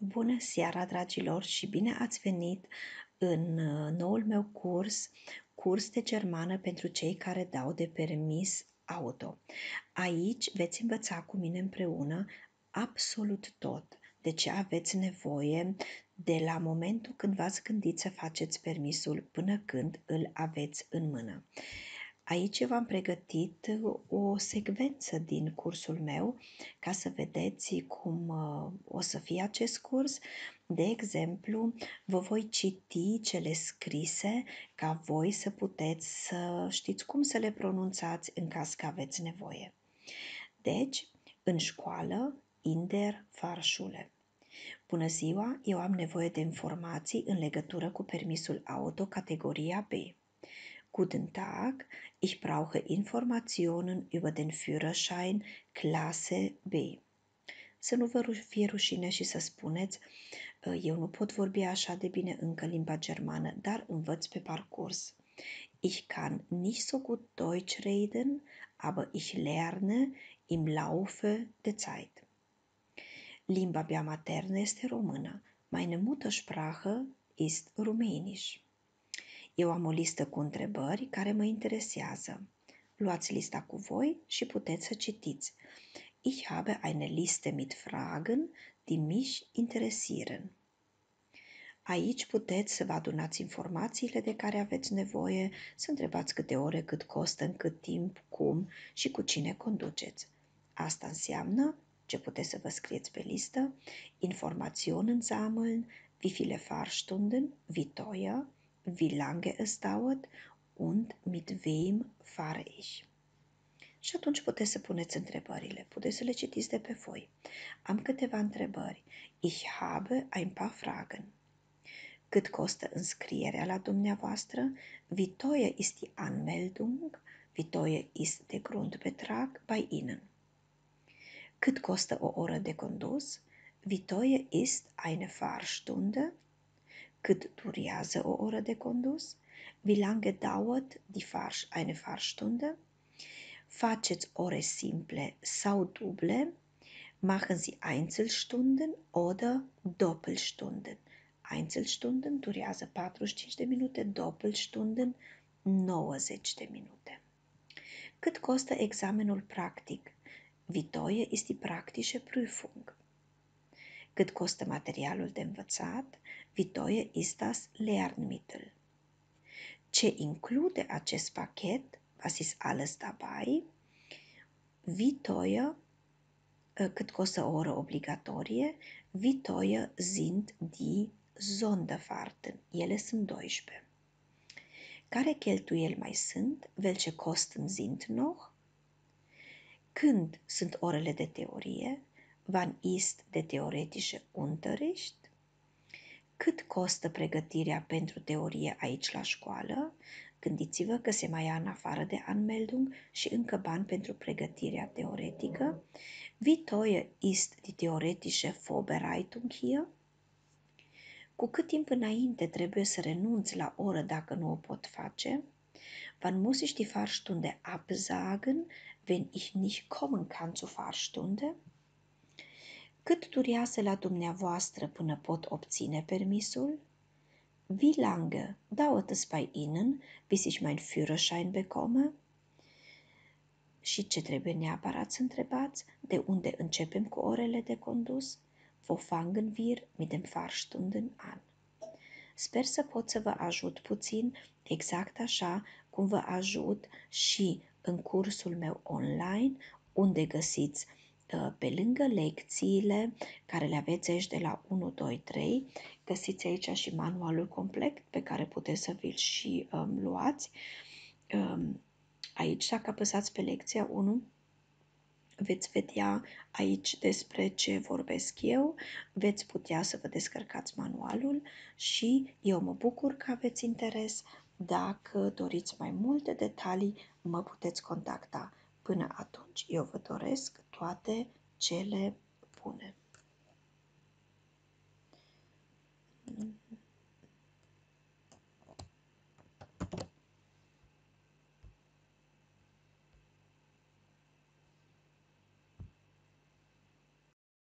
Bună seara, dragilor, și bine ați venit în uh, noul meu curs, curs de germană pentru cei care dau de permis auto. Aici veți învăța cu mine împreună absolut tot de ce aveți nevoie de la momentul când v-ați gândit să faceți permisul până când îl aveți în mână. Aici v-am pregătit o secvență din cursul meu ca să vedeți cum uh, o să fie acest curs. De exemplu, vă voi citi cele scrise ca voi să puteți să știți cum să le pronunțați în caz că aveți nevoie. Deci, în școală, Inder Farșule. Bună ziua, eu am nevoie de informații în legătură cu permisul auto categoria B. Guten Tag, ich brauche Informationen über den Führerschein Klasse B. Să nu vă fie rușine și să spuneți, eu nu pot vorbi așa de bine încă limba germană, dar învăț pe parcurs. Ich kann nicht so gut Deutsch reden, aber ich lerne im Laufe der Zeit. Limba mea maternă este română. Meine Muttersprache ist Rumänisch. Eu am o listă cu întrebări care mă interesează. Luați lista cu voi și puteți să citiți. Ich habe eine Liste mit Fragen, die mich interessieren. Aici puteți să vă adunați informațiile de care aveți nevoie, să întrebați câte ore, cât costă, în cât timp, cum și cu cine conduceți. Asta înseamnă ce puteți să vă scrieți pe listă, Informationen sammeln, wie viele Fahrstunden, wie teuer, wie lange es dauert und mit wem fahre ich. Și atunci puteți să puneți întrebările, puteți să le citiți de pe voi. Am câteva întrebări. Ich habe ein paar Fragen. Cât costă înscrierea la dumneavoastră? Wie teuer ist die Anmeldung? Wie teuer ist der Grundbetrag bei Ihnen? Cât costă o oră de condus? Wie teuer ist eine Fahrstunde? Cât durează o oră de condus? Wie lange dauert die Fahr eine Fahrstunde? Faceți ore simple sau duble? Machen Sie Einzelstunden oder Doppelstunden? Einzelstunden durează 45 de minute, Doppelstunden 90 de minute. Cât costă examenul practic? Wie teuer ist die praktische Prüfung? Cât costă materialul de învățat? Wie teuer ist das Lernmittel? Ce include acest pachet? Was ist alles dabei? Wie teuer, cât costă o oră obligatorie? Wie teuer sind die Sonderfahrten? Ele sunt 12. Care cheltuieli mai sunt? Welche Kosten sind noch? Când sunt orele de teorie? Wann ist der theoretische Unterricht? Cât costă pregătirea pentru teorie aici la școală? Gândiți-vă că se mai ia în afară de anmeldung și încă bani pentru pregătirea teoretică. Wie teuer ist die theoretische Vorbereitung hier? Cu cât timp înainte trebuie să renunț la oră dacă nu o pot face? Wann muss ich die Fahrstunde absagen, wenn ich nicht kommen kann zur Fahrstunde? Cât durează la dumneavoastră până pot obține permisul? Wie lange dauert es bei Ihnen, bis ich mein Führerschein bekomme? Și ce trebuie neapărat să întrebați? De unde începem cu orele de condus? Wo fangen wir mit dem Fahrstunden an? Sper să pot să vă ajut puțin, exact așa cum vă ajut și în cursul meu online, unde găsiți Uh, pe lângă lecțiile care le aveți aici de la 1, 2, 3, găsiți aici și manualul complet pe care puteți să vi-l și um, luați. Um, aici, dacă apăsați pe lecția 1, veți vedea aici despre ce vorbesc eu, veți putea să vă descărcați manualul și eu mă bucur că aveți interes. Dacă doriți mai multe detalii, mă puteți contacta. Până atunci, eu vă doresc toate cele bune. Mm-hmm.